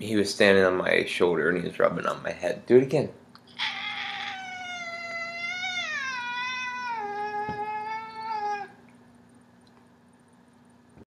he was standing on my shoulder and he was rubbing on my head. Do it again.